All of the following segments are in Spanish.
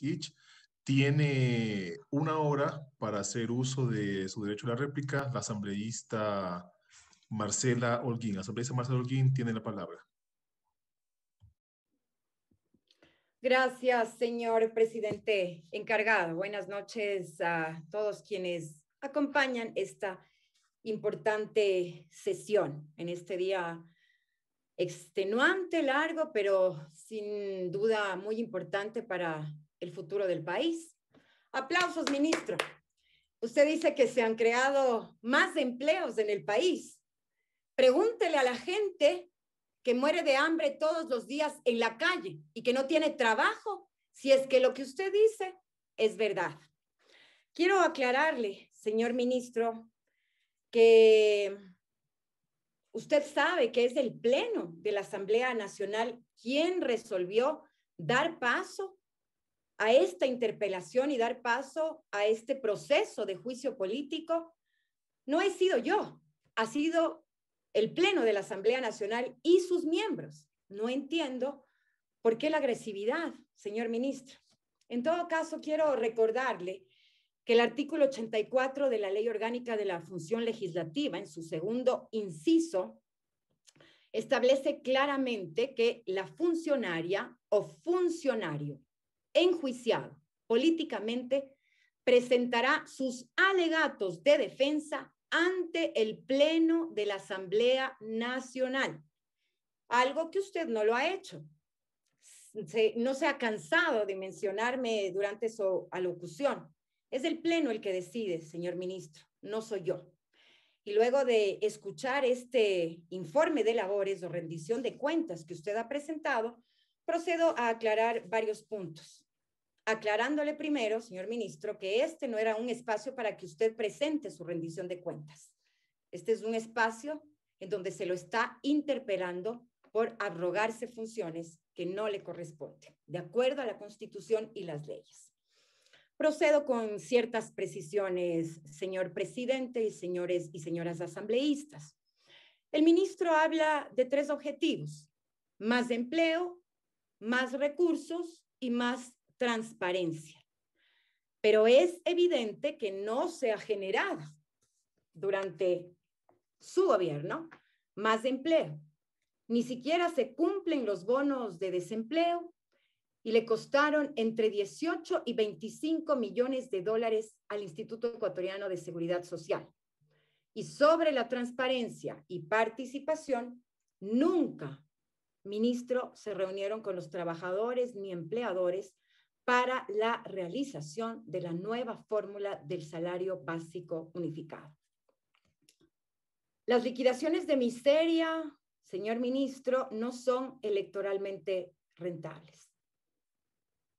Hitch. Tiene una hora para hacer uso de su derecho a la réplica. La asambleísta Marcela Holguín. La asambleísta Marcela Holguín tiene la palabra. Gracias, señor presidente encargado. Buenas noches a todos quienes acompañan esta importante sesión en este día extenuante, largo, pero sin duda muy importante para el futuro del país. Aplausos, ministro. Usted dice que se han creado más empleos en el país. Pregúntele a la gente que muere de hambre todos los días en la calle y que no tiene trabajo, si es que lo que usted dice es verdad. Quiero aclararle, señor ministro, que usted sabe que es el Pleno de la Asamblea Nacional quien resolvió dar paso a esta interpelación y dar paso a este proceso de juicio político. No he sido yo, ha sido el Pleno de la Asamblea Nacional y sus miembros. No entiendo por qué la agresividad, señor ministro. En todo caso, quiero recordarle que el artículo 84 de la Ley Orgánica de la Función Legislativa, en su segundo inciso, establece claramente que la funcionaria o funcionario enjuiciado políticamente presentará sus alegatos de defensa ante el Pleno de la Asamblea Nacional, algo que usted no lo ha hecho. no se ha cansado de mencionarme durante su alocución. Es el Pleno el que decide, señor ministro, no soy yo. Y luego de escuchar este informe de labores o rendición de cuentas que usted ha presentado, procedo a aclarar varios puntos aclarándole primero, señor ministro, que este no era un espacio para que usted presente su rendición de cuentas. Este es un espacio en donde se lo está interpelando por abrogarse funciones que no le corresponden, de acuerdo a la Constitución y las leyes. Procedo con ciertas precisiones, señor presidente y señores y señoras asambleístas. El ministro habla de tres objetivos, más empleo, más recursos y más transparencia. Pero es evidente que no se ha generado durante su gobierno más empleo. Ni siquiera se cumplen los bonos de desempleo y le costaron entre 18 y 25 millones de dólares al Instituto Ecuatoriano de Seguridad Social. Y sobre la transparencia y participación, nunca, ministro, se reunieron con los trabajadores ni empleadores para la realización de la nueva fórmula del salario básico unificado. Las liquidaciones de miseria, señor ministro, no son electoralmente rentables.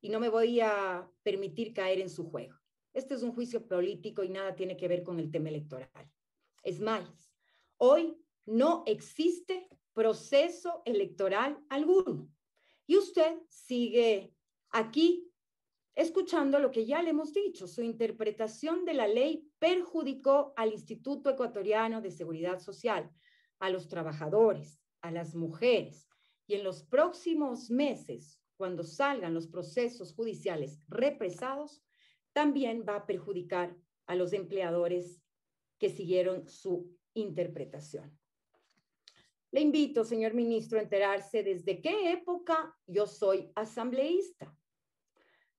Y no me voy a permitir caer en su juego. Este es un juicio político y nada tiene que ver con el tema electoral. Es más, hoy no existe proceso electoral alguno. Y usted sigue aquí escuchando lo que ya le hemos dicho, su interpretación de la ley perjudicó al Instituto Ecuatoriano de Seguridad Social, a los trabajadores, a las mujeres, y en los próximos meses, cuando salgan los procesos judiciales represados, también va a perjudicar a los empleadores que siguieron su interpretación. Le invito, señor ministro, a enterarse desde qué época yo soy asambleísta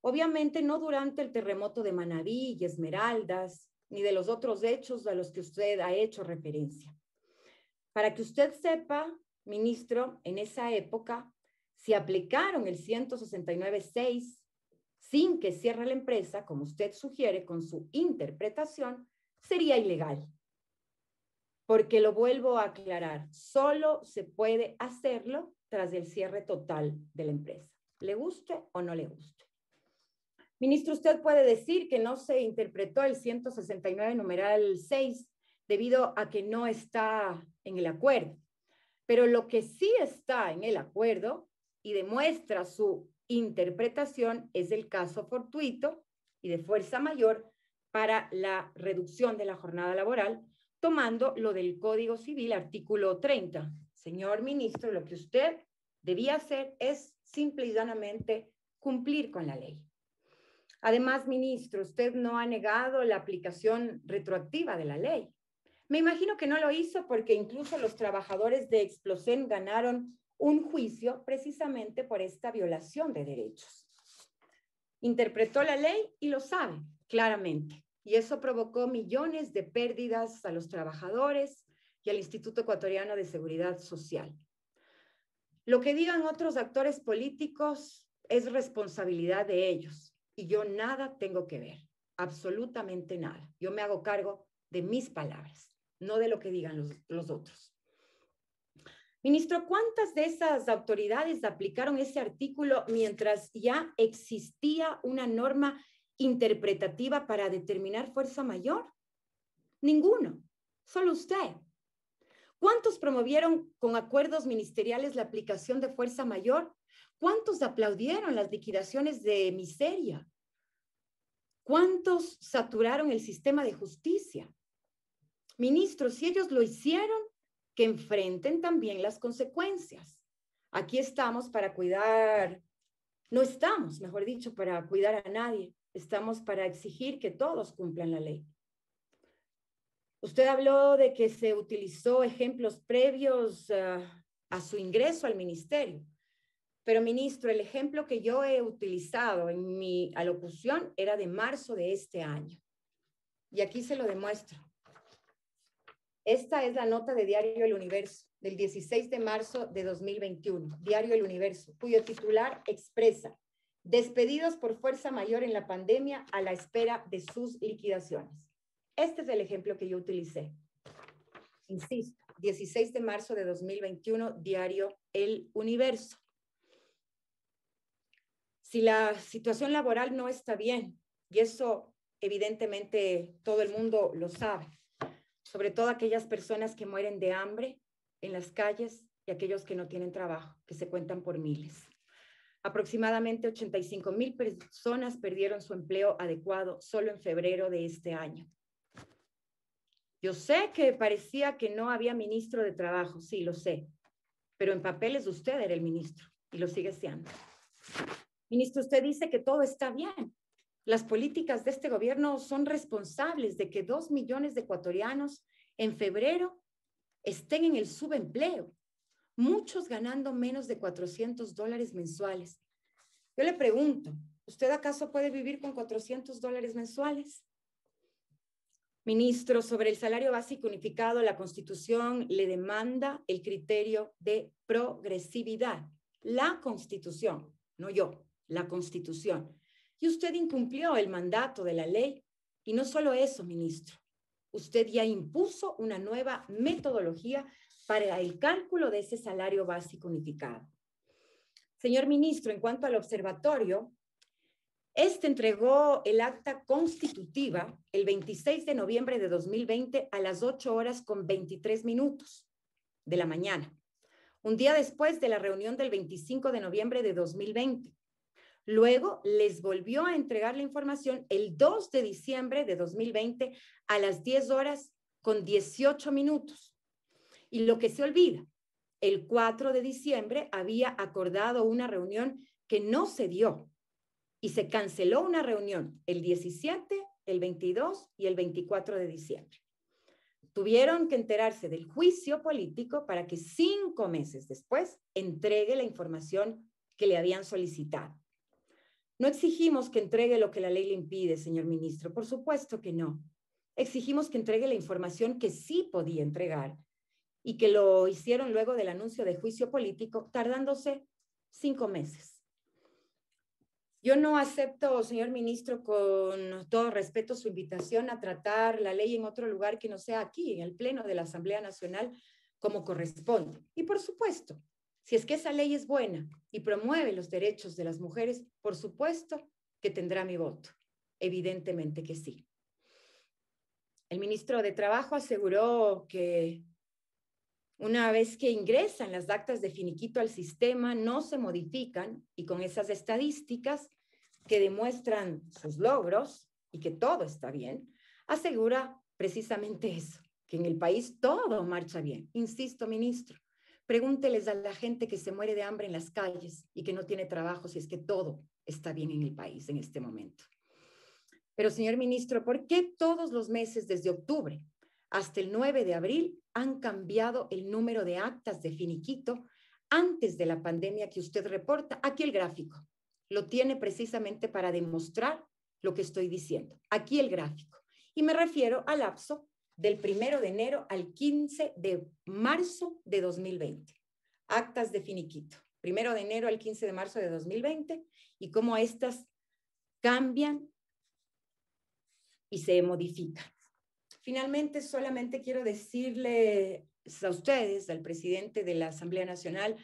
Obviamente no durante el terremoto de Manabí y Esmeraldas, ni de los otros hechos a los que usted ha hecho referencia. Para que usted sepa, ministro, en esa época, si aplicaron el 169.6 sin que cierre la empresa, como usted sugiere con su interpretación, sería ilegal. Porque lo vuelvo a aclarar, solo se puede hacerlo tras el cierre total de la empresa, le guste o no le guste. Ministro, usted puede decir que no se interpretó el 169 numeral 6 debido a que no está en el acuerdo. Pero lo que sí está en el acuerdo y demuestra su interpretación es el caso fortuito y de fuerza mayor para la reducción de la jornada laboral, tomando lo del Código Civil, artículo 30. Señor ministro, lo que usted debía hacer es simple y llanamente cumplir con la ley. Además, ministro, usted no ha negado la aplicación retroactiva de la ley. Me imagino que no lo hizo porque incluso los trabajadores de Explosen ganaron un juicio precisamente por esta violación de derechos. Interpretó la ley y lo sabe claramente. Y eso provocó millones de pérdidas a los trabajadores y al Instituto Ecuatoriano de Seguridad Social. Lo que digan otros actores políticos es responsabilidad de ellos y yo nada tengo que ver, absolutamente nada. Yo me hago cargo de mis palabras, no de lo que digan los, los otros. Ministro, ¿cuántas de esas autoridades aplicaron ese artículo mientras ya existía una norma interpretativa para determinar fuerza mayor? Ninguno, solo usted. ¿Cuántos promovieron con acuerdos ministeriales la aplicación de fuerza mayor? ¿Cuántos aplaudieron las liquidaciones de miseria? ¿Cuántos saturaron el sistema de justicia? Ministros, si ellos lo hicieron, que enfrenten también las consecuencias. Aquí estamos para cuidar, no estamos, mejor dicho, para cuidar a nadie, estamos para exigir que todos cumplan la ley. Usted habló de que se utilizó ejemplos previos uh, a su ingreso al ministerio, pero ministro, el ejemplo que yo he utilizado en mi alocución era de marzo de este año. Y aquí se lo demuestro. Esta es la nota de Diario El Universo del 16 de marzo de 2021, Diario El Universo, cuyo titular expresa, despedidos por fuerza mayor en la pandemia a la espera de sus liquidaciones. Este es el ejemplo que yo utilicé. Insisto, 16 de marzo de 2021, Diario El Universo. Si la situación laboral no está bien, y eso evidentemente todo el mundo lo sabe, sobre todo aquellas personas que mueren de hambre en las calles y aquellos que no tienen trabajo, que se cuentan por miles. Aproximadamente 85 mil personas perdieron su empleo adecuado solo en febrero de este año. Yo sé que parecía que no había ministro de trabajo, sí, lo sé, pero en papeles usted era el ministro y lo sigue siendo. Ministro, usted dice que todo está bien, las políticas de este gobierno son responsables de que dos millones de ecuatorianos en febrero estén en el subempleo, muchos ganando menos de 400 dólares mensuales. Yo le pregunto, ¿usted acaso puede vivir con 400 dólares mensuales? Ministro, sobre el salario básico unificado, la Constitución le demanda el criterio de progresividad. La Constitución, no yo, la Constitución y usted incumplió el mandato de la ley. Y no solo eso, ministro, usted ya impuso una nueva metodología para el cálculo de ese salario básico unificado. Señor ministro, en cuanto al observatorio, este entregó el acta constitutiva el 26 de noviembre de 2020 a las 8 horas con 23 minutos de la mañana, un día después de la reunión del 25 de noviembre de 2020. Luego les volvió a entregar la información el 2 de diciembre de 2020 a las 10 horas con 18 minutos. Y lo que se olvida, el 4 de diciembre había acordado una reunión que no se dio y se canceló una reunión el 17, el 22 y el 24 de diciembre. Tuvieron que enterarse del juicio político para que cinco meses después entregue la información que le habían solicitado. No exigimos que entregue lo que la ley le impide, señor ministro, por supuesto que no. Exigimos que entregue la información que sí podía entregar y que lo hicieron luego del anuncio de juicio político, tardándose cinco meses. Yo no acepto, señor ministro, con todo respeto, su invitación a tratar la ley en otro lugar que no sea aquí, en el Pleno de la Asamblea Nacional, como corresponde. Y por supuesto, si es que esa ley es buena y promueve los derechos de las mujeres, por supuesto que tendrá mi voto. Evidentemente que sí. El ministro de Trabajo aseguró que una vez que ingresan las actas de finiquito al sistema, no se modifican y con esas estadísticas que demuestran sus logros y que todo está bien, asegura precisamente eso, que en el país todo marcha bien. Insisto, ministro, Pregúnteles a la gente que se muere de hambre en las calles y que no tiene trabajo si es que todo está bien en el país en este momento. Pero, señor ministro, ¿por qué todos los meses desde octubre hasta el 9 de abril han cambiado el número de actas de finiquito antes de la pandemia que usted reporta? Aquí el gráfico. Lo tiene precisamente para demostrar lo que estoy diciendo. Aquí el gráfico. Y me refiero al lapso del 1 de enero al 15 de marzo de 2020. Actas de finiquito. Primero de enero al 15 de marzo de 2020 y cómo estas cambian y se modifican. Finalmente, solamente quiero decirle a ustedes, al presidente de la Asamblea Nacional,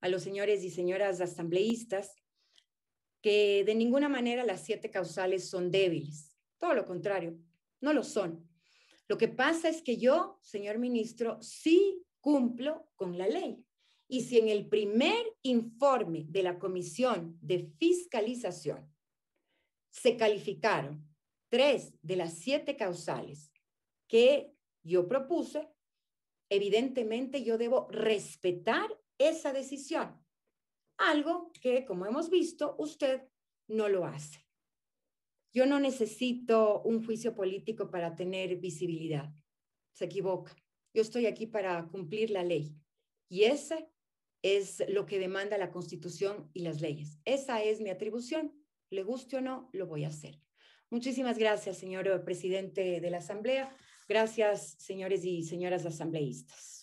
a los señores y señoras asambleístas, que de ninguna manera las siete causales son débiles. Todo lo contrario, no lo son. Lo que pasa es que yo, señor ministro, sí cumplo con la ley. Y si en el primer informe de la Comisión de Fiscalización se calificaron tres de las siete causales que yo propuse, evidentemente yo debo respetar esa decisión. Algo que, como hemos visto, usted no lo hace. Yo no necesito un juicio político para tener visibilidad. Se equivoca. Yo estoy aquí para cumplir la ley. Y ese es lo que demanda la Constitución y las leyes. Esa es mi atribución. Le guste o no, lo voy a hacer. Muchísimas gracias, señor presidente de la Asamblea. Gracias, señores y señoras asambleístas.